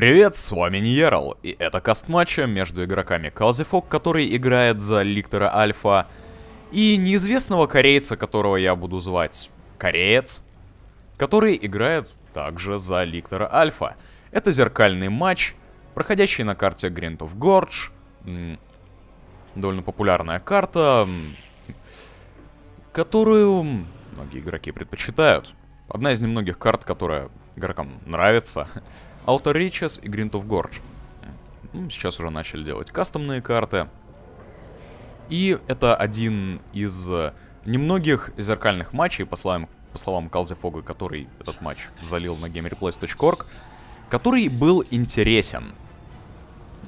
Привет, с вами Ньерл, и это каст матча между игроками Калзифок, который играет за Ликтора Альфа, и неизвестного корейца, которого я буду звать Кореец, который играет также за Ликтора Альфа. Это зеркальный матч, проходящий на карте Grint of Gorge, довольно популярная карта, которую многие игроки предпочитают. Одна из немногих карт, которая игрокам нравится. Outer Reaches и Grint of Gorge. Сейчас уже начали делать кастомные карты. И это один из немногих зеркальных матчей, по словам, по словам Калзефога, который этот матч залил на gamereplays.org, который был интересен.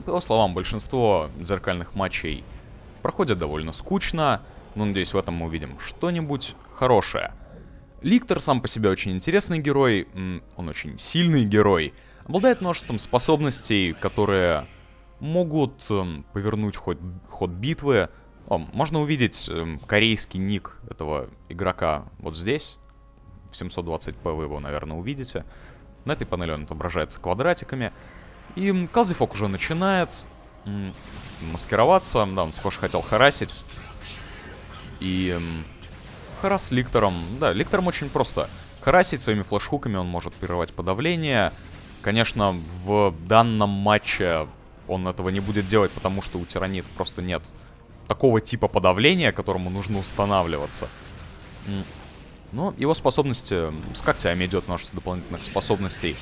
По его словам, большинство зеркальных матчей проходят довольно скучно, но надеюсь, в этом мы увидим что-нибудь хорошее. Ликтор сам по себе очень интересный герой, он очень сильный герой, обладает множеством способностей, которые могут эм, повернуть ход, ход битвы. О, можно увидеть эм, корейский ник этого игрока вот здесь. В 720p вы его, наверное, увидите. На этой панели он отображается квадратиками. И Калзифок уже начинает маскироваться. Да, он, похоже, хотел харасить. И харас Ликтором. Да, Ликтором очень просто. Харасить своими флешхуками он может прерывать подавление. Конечно, в данном матче он этого не будет делать, потому что у Тиранит просто нет такого типа подавления, которому нужно устанавливаться. Но его способности с когтями идет множество дополнительных способностей.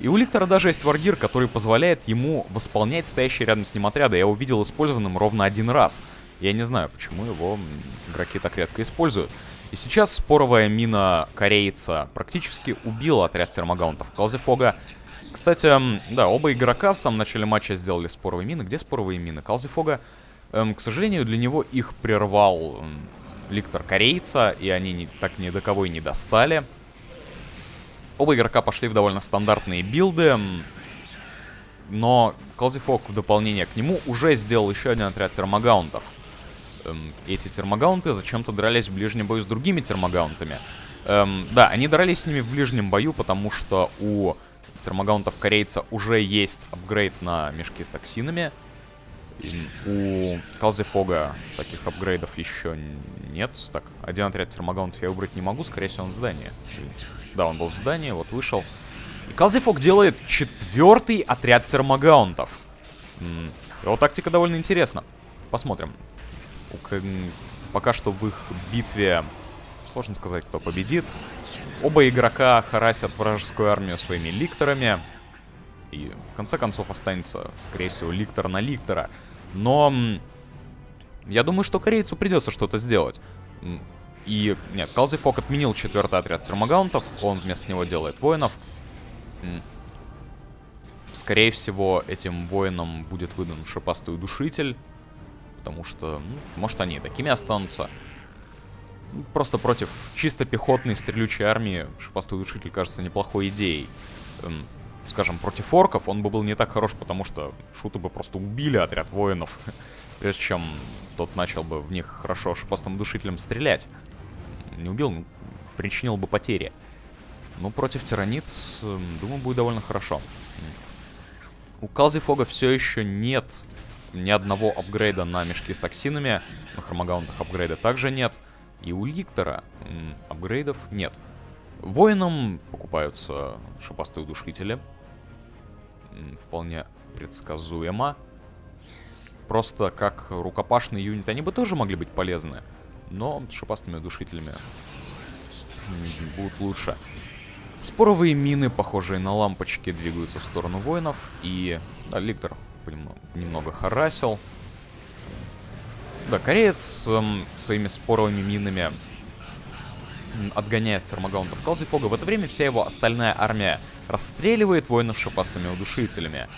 И у Ликтора даже есть варгир, который позволяет ему восполнять стоящие рядом с ним отряды. Я его видел использованным ровно один раз. Я не знаю, почему его игроки так редко используют. И сейчас споровая мина корейца практически убила отряд термогаунтов Калзифога. Кстати, да, оба игрока в самом начале матча сделали споровые мины. Где споровые мины? Калзифога, эм, к сожалению, для него их прервал эм, ликтор корейца, и они не, так ни до кого и не достали. Оба игрока пошли в довольно стандартные билды, но Калзифог в дополнение к нему уже сделал еще один отряд термогаунтов. Эм, эти термогаунты зачем-то дрались в ближнем бою с другими термогаунтами. Эм, да, они дрались с ними в ближнем бою, потому что у термогаунтов корейца уже есть апгрейд на мешки с токсинами. И у Калзифога таких апгрейдов еще нет. Так, один отряд термогаунтов я выбрать не могу, скорее всего он в здании. Да, он был в здании, вот вышел. И Калзифог делает четвертый отряд термогаунтов. Его тактика довольно интересна. Посмотрим. Пока что в их битве Сложно сказать, кто победит. Оба игрока харасят вражескую армию своими ликторами. И в конце концов останется, скорее всего, ликтор на ликтора. Но я думаю, что корейцу придется что-то сделать. И, нет, Калзифок отменил четвертый отряд термогаунтов. Он вместо него делает воинов. Скорее всего, этим воинам будет выдан шипастый удушитель. Потому что, ну, может, они такими останутся. Просто против чисто пехотной стрелючей армии шипастый удушитель кажется неплохой идеей. Эм, скажем, против орков он бы был не так хорош, потому что шуты бы просто убили отряд воинов, прежде чем тот начал бы в них хорошо шипастым удушителем стрелять. Не убил, ну, причинил бы потери. Но против тиранит, эм, думаю, будет довольно хорошо. У Калзифога все еще нет ни одного апгрейда на мешки с токсинами. На хромогаунтах апгрейда также нет. И у Ликтора апгрейдов нет. Воинам покупаются шипастые удушители. Вполне предсказуемо. Просто как рукопашный юнит они бы тоже могли быть полезны. Но шипастыми удушителями будут лучше. Споровые мины, похожие на лампочки, двигаются в сторону воинов. И да, Ликтор немного харасил. Да, кореец эм, своими споровыми минами отгоняет термогаунтов Калзифога. В это время вся его остальная армия расстреливает воинов шипастыми удушителями.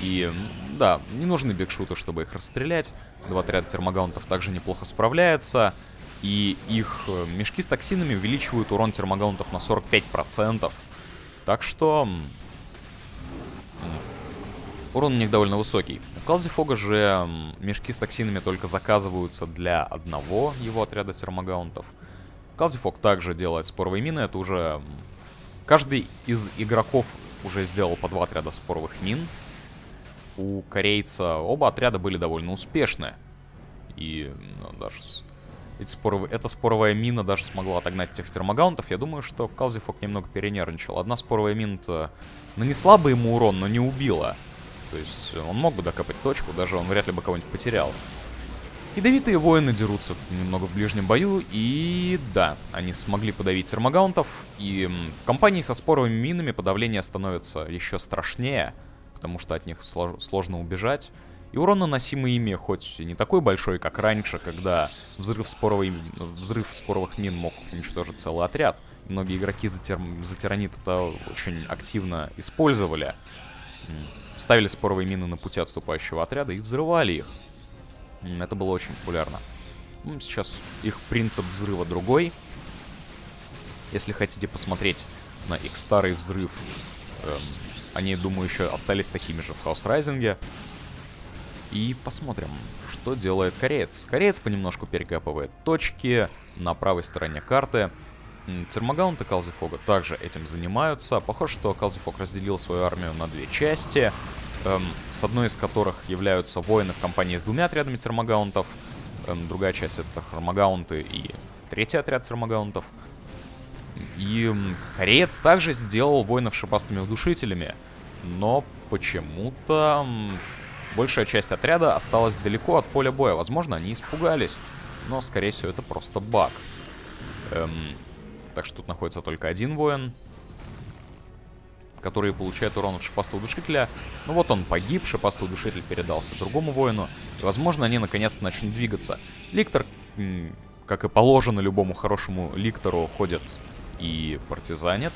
И, да, не нужны бигшуты, чтобы их расстрелять. Два отряда термогаунтов также неплохо справляются. И их э, мешки с токсинами увеличивают урон термогаунтов на 45%. Так что... Урон у них довольно высокий. Калзифога же мешки с токсинами только заказываются для одного его отряда термогаунтов. Калзифог также делает споровые мины, это уже... Каждый из игроков уже сделал по два отряда споровых мин. У корейца оба отряда были довольно успешны. И ну, даже эти споровые... эта споровая мина даже смогла отогнать тех термогаунтов. Я думаю, что Калзифок немного перенервничал. Одна споровая мина нанесла бы ему урон, но не убила. То есть он мог бы докопать точку, даже он вряд ли бы кого-нибудь потерял. Ядовитые воины дерутся немного в ближнем бою, и да, они смогли подавить термогаунтов, и в компании со споровыми минами подавление становится еще страшнее, потому что от них сложно убежать. И урон, наносимый ими, хоть не такой большой, как раньше, когда взрыв, споровой, взрыв споровых мин мог уничтожить целый отряд. Многие игроки за, тер... за тиранит это очень активно использовали. Ставили споровые мины на пути отступающего отряда и взрывали их. Это было очень популярно. Сейчас их принцип взрыва другой. Если хотите посмотреть на их старый взрыв, эм, они, думаю, еще остались такими же в Хаус Райзинге. И посмотрим, что делает кореец. Кореец понемножку перекапывает точки на правой стороне карты. Термогаунт и Калзифога также этим занимаются. Похоже, что Калзифог разделил свою армию на две части эм, с одной из которых являются воины в компании с двумя отрядами термогаунтов. Эм, другая часть это термогаунты и третий отряд термогаунтов. И эм, кореец также сделал воинов шипастыми удушителями. Но почему-то большая часть отряда осталась далеко от поля боя. Возможно, они испугались. Но, скорее всего, это просто баг. Эм, так что тут находится только один воин которые получают урон от шипастого душителя. Ну вот он погиб, шипастый душитель передался другому воину. И, возможно, они наконец то начнут двигаться. Ликтор, как и положено любому хорошему ликтору, ходит и партизанит.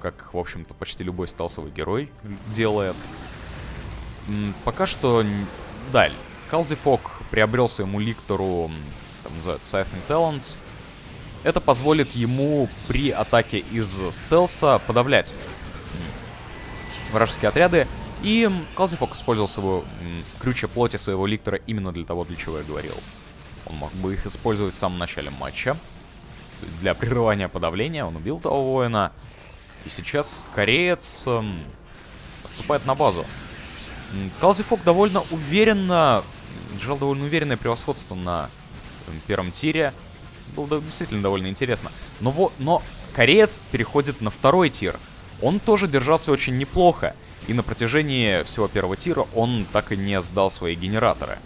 Как, в общем-то, почти любой стелсовый герой делает. Пока что... Да, Калзифок приобрел своему ликтору, там называется Scything Talents. Это позволит ему при атаке из стелса подавлять вражеские отряды. И Калзифок использовал своего крючья плоти своего ликтора именно для того, для чего я говорил. Он мог бы их использовать в самом начале матча. Для прерывания подавления он убил того воина. И сейчас кореец эм, отступает на базу. Калзифок довольно уверенно, держал довольно уверенное превосходство на первом тире. Было действительно довольно интересно. Но, во, но кореец переходит на второй тир он тоже держался очень неплохо. И на протяжении всего первого тира он так и не сдал свои генераторы.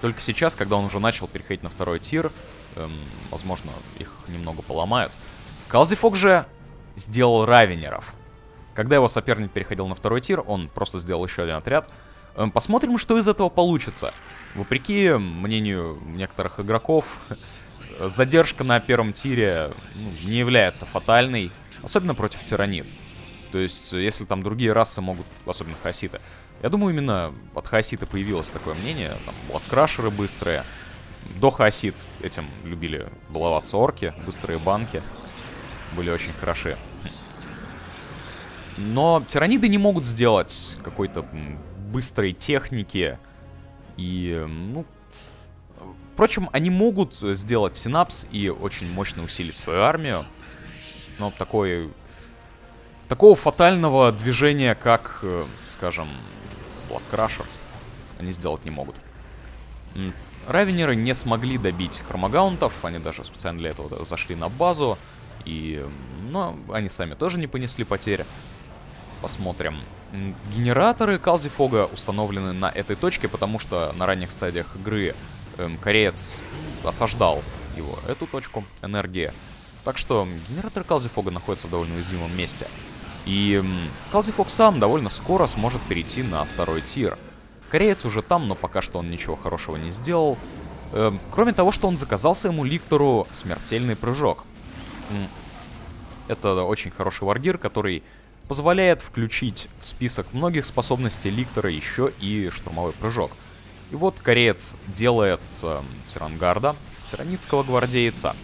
Только сейчас, когда он уже начал переходить на второй тир, эм, возможно, их немного поломают. Калзифок же сделал равенеров. Когда его соперник переходил на второй тир, он просто сделал еще один отряд. Эм, посмотрим, что из этого получится. Вопреки мнению некоторых игроков, задержка на первом тире ну, не является фатальной. Особенно против тиранит. То есть, если там другие расы могут, особенно хаоситы. Я думаю, именно от хаосита появилось такое мнение. Там бладкрашеры быстрые. До хаосит этим любили баловаться орки. Быстрые банки. Были очень хороши. Но тираниды не могут сделать какой-то быстрой техники. И, ну... Впрочем, они могут сделать синапс и очень мощно усилить свою армию но такой... Такого фатального движения, как, э, скажем, Crusher, они сделать не могут. Равенеры не смогли добить хромагаунтов, они даже специально для этого зашли на базу, и, но они сами тоже не понесли потерь. Посмотрим. Генераторы Калзифога установлены на этой точке, потому что на ранних стадиях игры эм, кореец осаждал его, эту точку энергии. Так что генератор Калзифога находится в довольно уязвимом месте. И Калзифог сам довольно скоро сможет перейти на второй тир. Кореец уже там, но пока что он ничего хорошего не сделал. Э, кроме того, что он заказал своему ликтору смертельный прыжок. Это очень хороший варгир, который позволяет включить в список многих способностей ликтора еще и штурмовой прыжок. И вот кореец делает э, тирангарда, тиранитского гвардейца,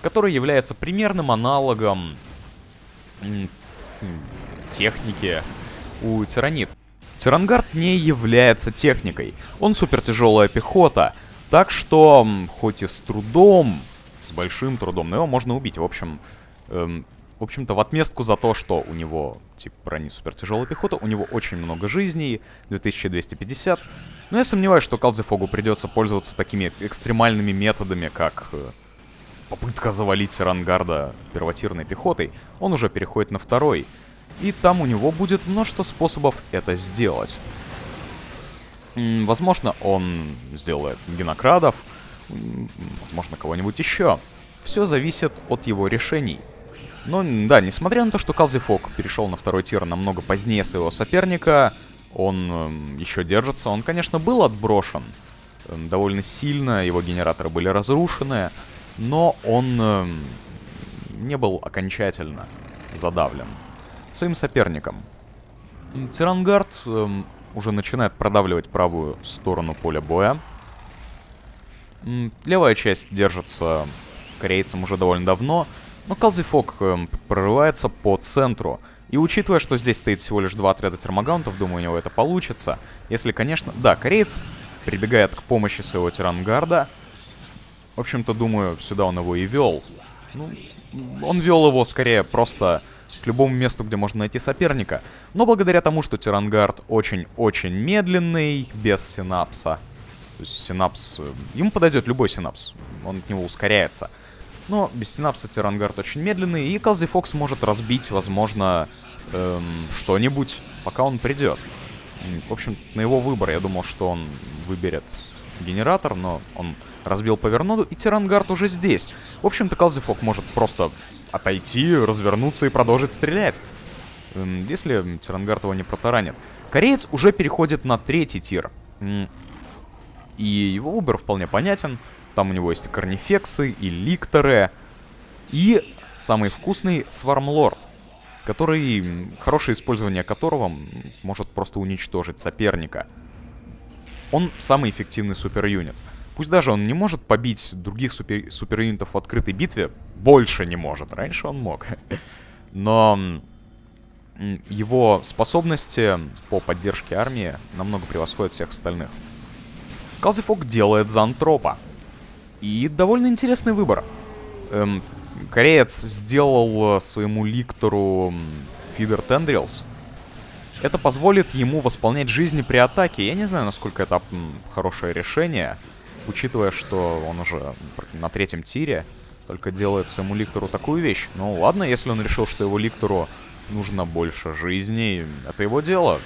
который является примерным аналогом техники у Тиранит. Тирангард не является техникой, он супертяжелая пехота, так что, хоть и с трудом, с большим трудом, но его можно убить. В общем, эм, в общем-то, в отместку за то, что у него, типа, брони супер тяжелая пехота, у него очень много жизней, 2250. Но я сомневаюсь, что Калзефогу придется пользоваться такими экстремальными методами, как э, попытка завалить Рангарда первотирной пехотой. Он уже переходит на второй. И там у него будет множество способов это сделать. Возможно, он сделает генокрадов, возможно, кого-нибудь еще. Все зависит от его решений. Но, да, несмотря на то, что Калзифок перешел на второй тир намного позднее своего соперника, он э, еще держится. Он, конечно, был отброшен э, довольно сильно, его генераторы были разрушены, но он э, не был окончательно задавлен своим соперником. Тирангард уже начинает продавливать правую сторону поля боя. Левая часть держится корейцам уже довольно давно, но Калзифок э, прорывается по центру. И учитывая, что здесь стоит всего лишь два отряда термогаунтов, думаю, у него это получится. Если, конечно... Да, кореец прибегает к помощи своего тирангарда. В общем-то, думаю, сюда он его и вел. Ну, он вел его скорее просто к любому месту, где можно найти соперника. Но благодаря тому, что Тирангард очень-очень медленный, без синапса. То есть синапс... Э, ему подойдет любой синапс. Он от него ускоряется. Но без синапса Тирангард очень медленный, и Калзи Фокс может разбить, возможно, эм, что-нибудь, пока он придет. В общем, на его выбор. Я думал, что он выберет генератор, но он разбил поверноду, и Тирангард уже здесь. В общем-то, Калзифок может просто отойти, развернуться и продолжить стрелять. Эм, если Тирангард его не протаранит. Кореец уже переходит на третий тир. И его выбор вполне понятен. Там у него есть и корнифексы, и ликторы, и самый вкусный свармлорд, который, хорошее использование которого может просто уничтожить соперника. Он самый эффективный супер-юнит. Пусть даже он не может побить других супер супер-юнитов в открытой битве, больше не может. Раньше он мог. Но его способности по поддержке армии намного превосходят всех остальных. Калзифок делает Зантропа. И довольно интересный выбор. Эм, кореец сделал э, своему ликтору Фидер Тендрилс. Это позволит ему восполнять жизни при атаке. Я не знаю, насколько это хорошее решение, учитывая, что он уже на третьем тире только делает своему ликтору такую вещь. Ну ладно, если он решил, что его ликтору нужно больше жизней, это его дело.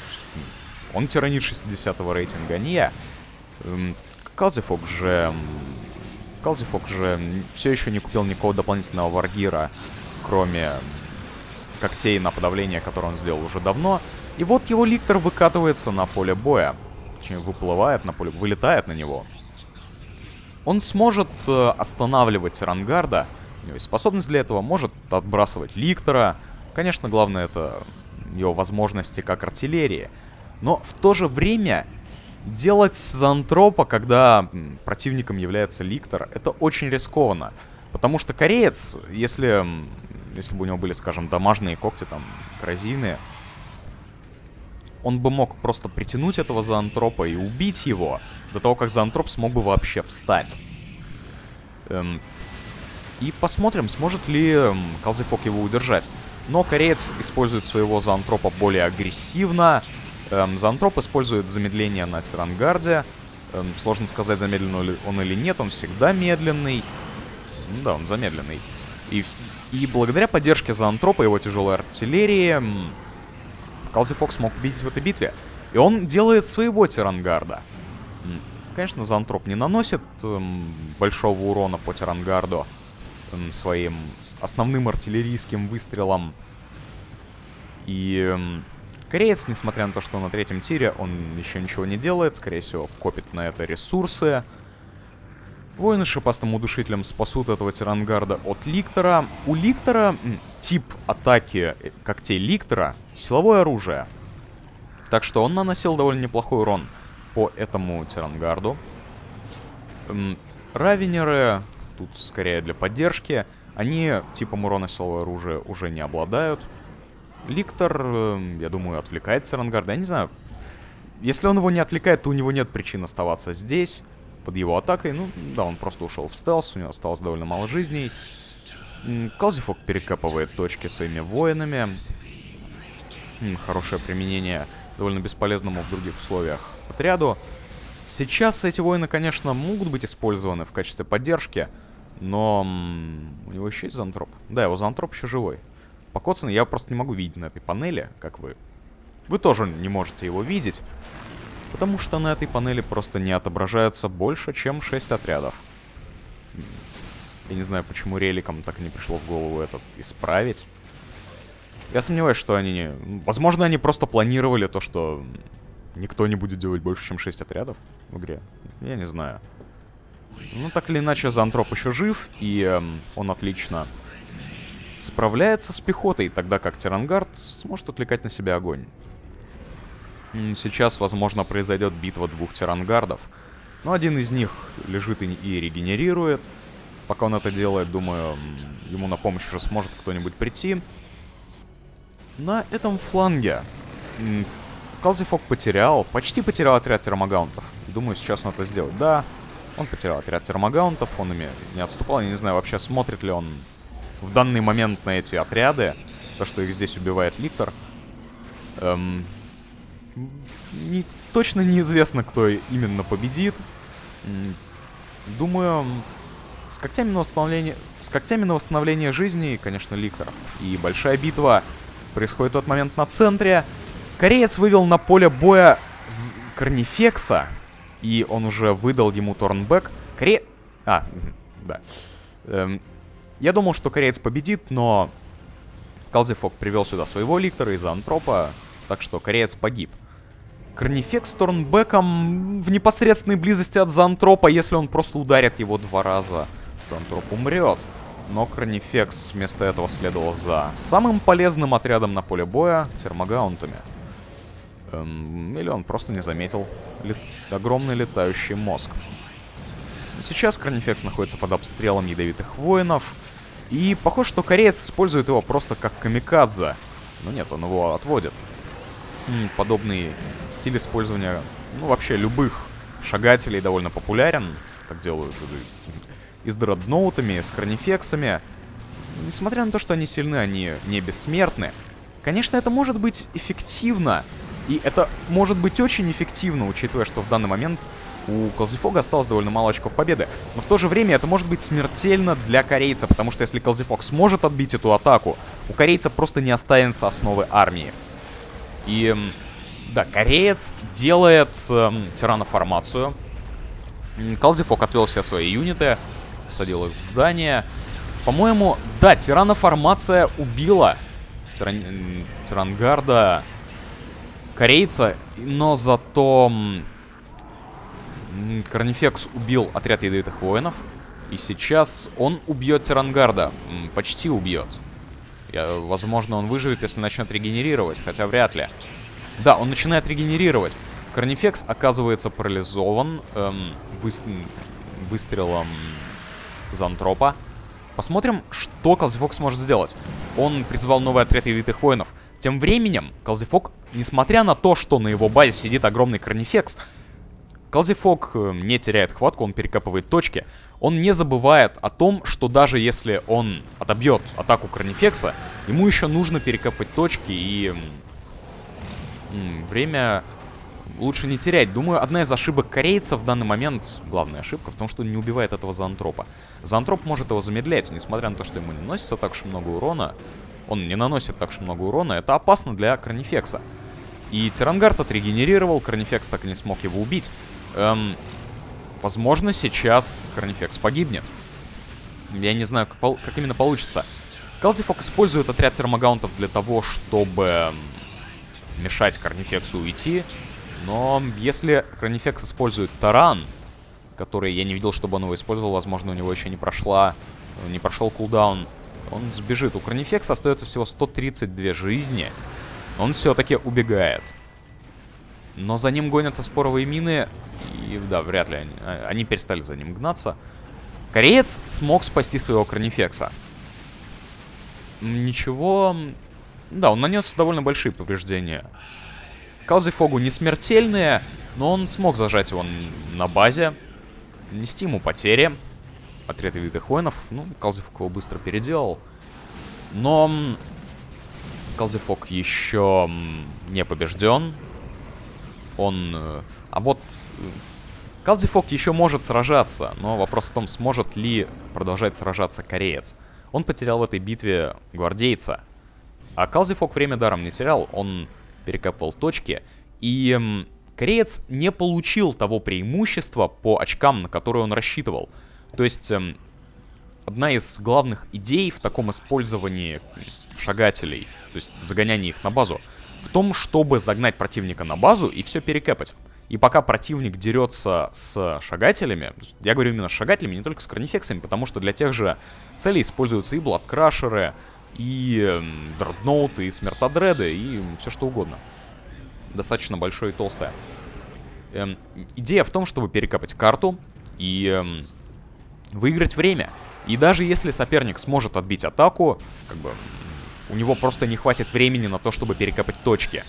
Он тиранит 60 рейтинга, не я. Эм, Калзифок же Калзифок же все еще не купил никакого дополнительного варгира, кроме когтей на подавление, который он сделал уже давно. И вот его ликтор выкатывается на поле боя. Точнее, выплывает на поле, вылетает на него. Он сможет э, останавливать Рангарда. У него есть способность для этого. Может отбрасывать ликтора. Конечно, главное это его возможности как артиллерии. Но в то же время Делать зантропа, когда противником является ликтор, это очень рискованно. Потому что кореец, если, если бы у него были, скажем, домашние когти, там, коррозийные, он бы мог просто притянуть этого зоантропа и убить его, до того, как зоантроп смог бы вообще встать. Эм, и посмотрим, сможет ли Калзифок его удержать. Но кореец использует своего зоантропа более агрессивно, Эм, Зантроп использует замедление на Тирангарде. Эм, сложно сказать, замедленный он или нет, он всегда медленный. Ну да, он замедленный. И, и благодаря поддержке Зантропа и его тяжелой артиллерии, Калзи Фокс смог победить в этой битве. И он делает своего Тирангарда. Конечно, Зантроп не наносит эм, большого урона по Тирангарду эм, своим основным артиллерийским выстрелом. И эм, Кореец, несмотря на то, что на третьем тире он еще ничего не делает, скорее всего, копит на это ресурсы. Воины шипастым удушителем спасут этого тирангарда от Ликтора. У Ликтора тип атаки э, когтей Ликтора — силовое оружие. Так что он наносил довольно неплохой урон по этому тирангарду. Равенеры, тут скорее для поддержки, они типом урона силовое оружие уже не обладают. Ликтор, эм, я думаю, отвлекает Сарангарда. Я не знаю. Если он его не отвлекает, то у него нет причин оставаться здесь, под его атакой. Ну, да, он просто ушел в стелс, у него осталось довольно мало жизней. Калзифок перекапывает точки своими воинами. Хорошее применение довольно бесполезному в других условиях отряду. Сейчас эти воины, конечно, могут быть использованы в качестве поддержки, но у него еще есть зантроп. Да, его зантроп еще живой. Покоцанный я просто не могу видеть на этой панели, как вы. Вы тоже не можете его видеть, потому что на этой панели просто не отображается больше, чем 6 отрядов. Я не знаю, почему реликам так и не пришло в голову это исправить. Я сомневаюсь, что они... Возможно, они просто планировали то, что никто не будет делать больше, чем 6 отрядов в игре. Я не знаю. Ну, так или иначе, Зантроп еще жив, и эм, он отлично справляется с пехотой, тогда как Тирангард сможет отвлекать на себя огонь. Сейчас, возможно, произойдет битва двух Тирангардов. Но один из них лежит и, регенерирует. Пока он это делает, думаю, ему на помощь уже сможет кто-нибудь прийти. На этом фланге Калзифок потерял, почти потерял отряд термогаунтов. Думаю, сейчас он это сделает. Да, он потерял отряд термогаунтов, он ими не отступал. Я не знаю вообще, смотрит ли он в данный момент на эти отряды. То, что их здесь убивает Ликтор. Эм, не, точно неизвестно, кто именно победит. Думаю, с когтями на восстановление, с когтями на восстановление жизни, конечно, Ликтор. И большая битва происходит в тот момент на центре. Кореец вывел на поле боя Корнифекса, и он уже выдал ему Торнбэк. Коре... А, да. Эм, я думал, что кореец победит, но Калзифок привел сюда своего ликтора из Антропа, так что кореец погиб. Корнифекс с Торнбеком в непосредственной близости от Зантропа, если он просто ударит его два раза, Зантроп умрет. Но Корнифекс вместо этого следовал за самым полезным отрядом на поле боя — термогаунтами. Эм, или он просто не заметил лет... огромный летающий мозг. Сейчас Кранифекс находится под обстрелом ядовитых воинов. И похоже, что кореец использует его просто как камикадзе. Но нет, он его отводит. Подобный стиль использования, ну, вообще любых шагателей довольно популярен. Так делают и с дредноутами, с кранифексами. Несмотря на то, что они сильны, они не бессмертны. Конечно, это может быть эффективно, и это может быть очень эффективно, учитывая, что в данный момент у Колзифога осталось довольно мало очков победы. Но в то же время это может быть смертельно для корейца, потому что если Колзифог сможет отбить эту атаку, у корейца просто не останется основы армии. И, да, кореец делает эм, тираноформацию. Колзифог отвел все свои юниты, посадил их в здание. По-моему, да, тираноформация убила тиран... Тирангарда корейца, но зато Корнифекс убил отряд ядовитых воинов. И сейчас он убьет Тирангарда. Почти убьет. Я, возможно, он выживет, если начнет регенерировать, хотя вряд ли. Да, он начинает регенерировать. Корнифекс оказывается парализован эм, вы... выстрелом Зантропа. Посмотрим, что Калзифокс сможет сделать. Он призвал новый отряд ядовитых воинов. Тем временем, Калзифок, несмотря на то, что на его базе сидит огромный Корнифекс, Калзифок э, не теряет хватку, он перекапывает точки. Он не забывает о том, что даже если он отобьет атаку Корнифекса, ему еще нужно перекапывать точки и... Время лучше не терять. Думаю, одна из ошибок корейца в данный момент, главная ошибка, в том, что не убивает этого Зантропа. Зантроп может его замедлять, несмотря на то, что ему не наносится так уж много урона он не наносит так уж много урона, это опасно для Кранифекса. И Тирангард отрегенерировал, Кранифекс так и не смог его убить. Эм, возможно, сейчас Кранифекс погибнет. Я не знаю, как, как именно получится. Калзифок использует отряд термогаунтов для того, чтобы мешать Корнифексу уйти. Но если Корнифекс использует таран, который я не видел, чтобы он его использовал, возможно, у него еще не прошла, не прошел кулдаун он сбежит. У Кронифекса остается всего 132 жизни. Он все-таки убегает. Но за ним гонятся споровые мины. И да, вряд ли они, а, они перестали за ним гнаться. Кореец смог спасти своего Кронифекса. Ничего... Да, он нанес довольно большие повреждения. Калзифогу не смертельные, но он смог зажать его на базе. Нести ему потери. отряд витых воинов. Ну, Калзифок его быстро переделал. Но Калзифок еще не побежден. Он... Э, а вот... Э, Калзифок еще может сражаться, но вопрос в том, сможет ли продолжать сражаться кореец. Он потерял в этой битве гвардейца. А Калзифок время даром не терял, он перекапывал точки. И кореец не получил того преимущества по очкам, на которые он рассчитывал. То есть, эм, одна из главных идей в таком использовании шагателей, то есть загоняние их на базу, в том, чтобы загнать противника на базу и все перекэпать. И пока противник дерется с шагателями, я говорю именно с шагателями, не только с корнифексами, потому что для тех же целей используются и бладкрашеры, и дредноуты, и смертодреды, и все что угодно. Достаточно большое и толстое. Эм, идея в том, чтобы перекопать карту и эм, выиграть время. И даже если соперник сможет отбить атаку, как бы у него просто не хватит времени на то, чтобы перекопать точки.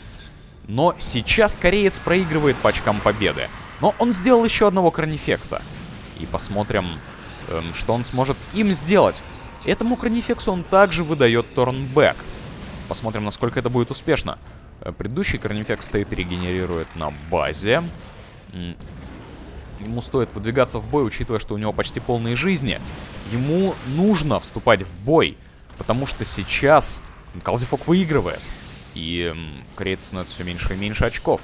Но сейчас кореец проигрывает по очкам победы. Но он сделал еще одного Кранифекса. И посмотрим, эм, что он сможет им сделать. Этому Кранифексу он также выдает торнбэк. Посмотрим, насколько это будет успешно. Э, предыдущий Кранифекс стоит регенерирует на базе. Ему стоит выдвигаться в бой, учитывая, что у него почти полные жизни. Ему нужно вступать в бой, потому что сейчас Калзифок выигрывает. И кореец становится все меньше и меньше очков.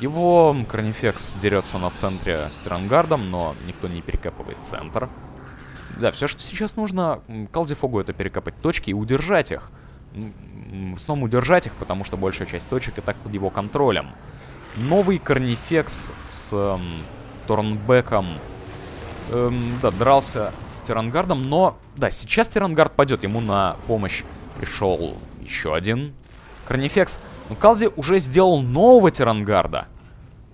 Его Кранифекс дерется на центре с Тирангардом, но никто не перекапывает центр. Да, все, что сейчас нужно Калзифогу, это перекопать точки и удержать их. В основном удержать их, потому что большая часть точек и так под его контролем. Новый Корнифекс с эм, Торнбеком эм, да, дрался с Тирангардом, но, да, сейчас Тирангард пойдет, ему на помощь пришел еще один Корнифекс. Но Калзи уже сделал нового Тирангарда.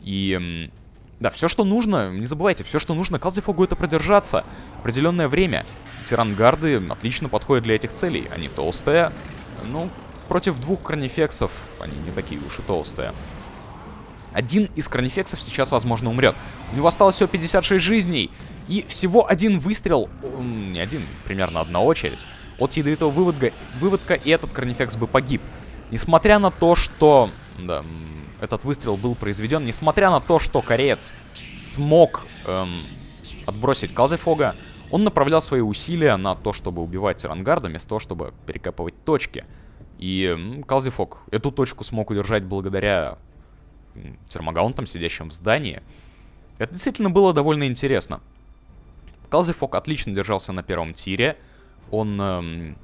И, да, все, что нужно, не забывайте, все, что нужно Калзифогу, это продержаться определенное время. Тирангарды отлично подходят для этих целей. Они толстые, ну, против двух Корнифексов они не такие уж и толстые. Один из кронифексов сейчас, возможно, умрет. У него осталось всего 56 жизней. И всего один выстрел, не один, примерно одна очередь, от ядовитого выводка, выводка, и этот кронифекс бы погиб. Несмотря на то, что... Да, этот выстрел был произведен, несмотря на то, что кореец смог эм, отбросить Казефога, он направлял свои усилия на то, чтобы убивать Тирангарда, вместо того, чтобы перекапывать точки. И Калзифок эту точку смог удержать благодаря термогаунтом, сидящим в здании. Это действительно было довольно интересно. Калзифок отлично держался на первом тире. Он эм,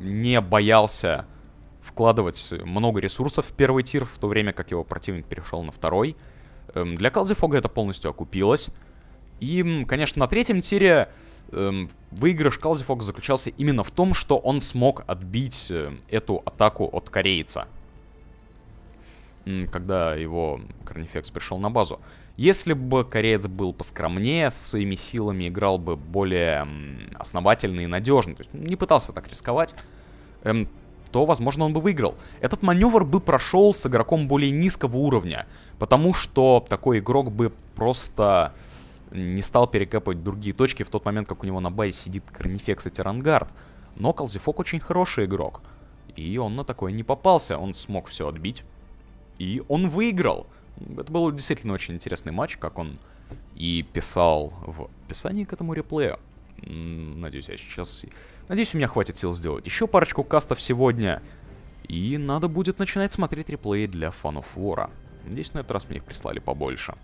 не боялся вкладывать много ресурсов в первый тир, в то время как его противник перешел на второй. Эм, для Калзифога это полностью окупилось. И, конечно, на третьем тире эм, выигрыш Калзифога заключался именно в том, что он смог отбить э, эту атаку от корейца когда его Корнифекс пришел на базу. Если бы кореец был поскромнее, со своими силами играл бы более основательно и надежно, то есть не пытался так рисковать, эм, то, возможно, он бы выиграл. Этот маневр бы прошел с игроком более низкого уровня, потому что такой игрок бы просто не стал перекапывать другие точки в тот момент, как у него на базе сидит Корнифекс и Тирангард. Но Калзифок очень хороший игрок, и он на такое не попался, он смог все отбить. И он выиграл. Это был действительно очень интересный матч, как он и писал в описании к этому реплею. Надеюсь, я сейчас... Надеюсь, у меня хватит сил сделать еще парочку кастов сегодня. И надо будет начинать смотреть реплеи для фанов Вора. Надеюсь, на этот раз мне их прислали побольше.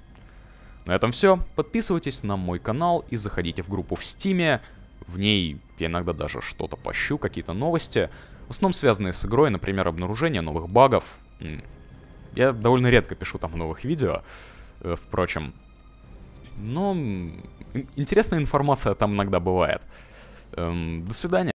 На этом все. Подписывайтесь на мой канал и заходите в группу в Стиме. В ней я иногда даже что-то пощу, какие-то новости. В основном связанные с игрой, например, обнаружение новых багов. Я довольно редко пишу там новых видео, э, впрочем. Но интересная информация там иногда бывает. Эм, до свидания.